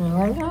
面面。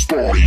story.